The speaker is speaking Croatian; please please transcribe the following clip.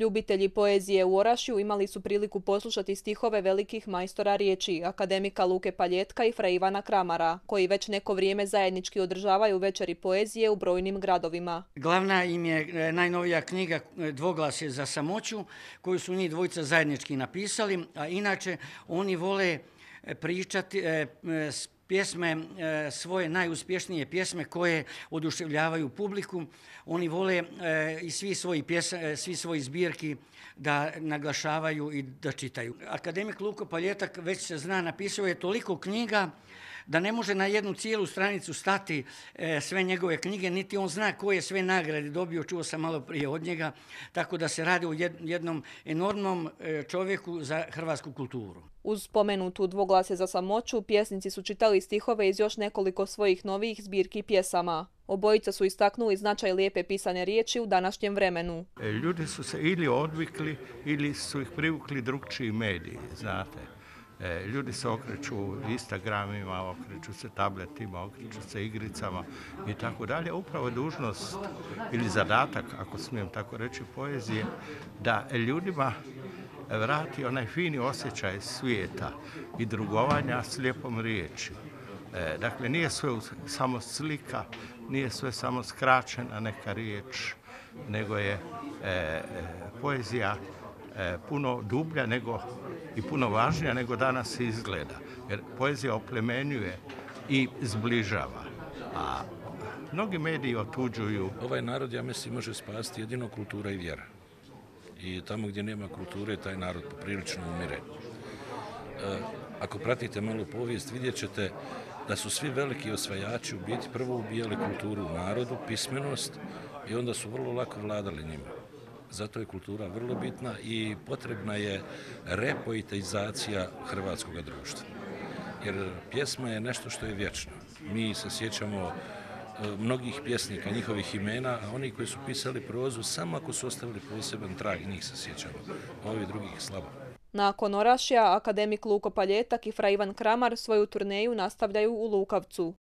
Ljubitelji poezije u Orašju imali su priliku poslušati stihove velikih majstora riječi, akademika Luke Paljetka i Fra Ivana Kramara, koji već neko vrijeme zajednički održavaju večeri poezije u brojnim gradovima. Glavna im je e, najnovija knjiga e, Dvoglasje za samoću, koju su njih dvojica zajednički napisali, a inače oni vole e, pričati, pjesme, e, svoje najuspješnije pjesme koje oduševljavaju publiku. Oni vole e, i svi svoji, e, svi svoji zbirki da naglašavaju i da čitaju. Akademik Luko Paljetak već se zna, napisao je toliko knjiga da ne može na jednu cijelu stranicu stati sve njegove knjige, niti on zna koje sve nagrade dobio, čuo sam malo prije od njega, tako da se radi o jednom enormnom čovjeku za hrvatsku kulturu. Uz spomenutu dvoglasje za samoću, pjesnici su čitali stihove iz još nekoliko svojih novih zbirki pjesama. Obojica su istaknuli značaj lijepe pisane riječi u današnjem vremenu. E, ljudi su se ili odvikli ili su ih privukli drugčiji mediji, znate. E, ljudi se okreću Instagramima, okreću se tabletima, okreću se igricama i tako dalje. Upravo dužnost ili zadatak, ako smijem tako reći, poezije, da ljudima vrati onaj fini osjećaj svijeta i drugovanja s lijepom riječi. E, dakle, nije sve samo slika, nije sve samo skraćena neka riječ, nego je e, poezija puno dublja nego i puno važnija nego danas izgleda. Jer poezija oplemenjuje i zbližava. A mnogi mediji otuđuju. Ovaj narod, ja mislim, može spasti jedino kultura i vjera i tamo gdje nema kulture taj narod poprilično umire. E, ako pratite malo povijest vidjet ćete da su svi veliki osvajači u biti prvo ubijali kulturu u narodu, pismenost i onda su vrlo lako vladali njima. Zato je kultura vrlo bitna i potrebna je repoetizacija hrvatskog društva. Jer pjesma je nešto što je vječno. Mi se sjećamo mnogih pjesnika, njihovih imena, a oni koji su pisali prozu samo ako su ostavili poseban trag, njih se sjećamo, ovi drugih slabo. Nakon Orašja, akademik Luko Paljetak i Fra Ivan Kramar svoju turneju nastavljaju u Lukavcu.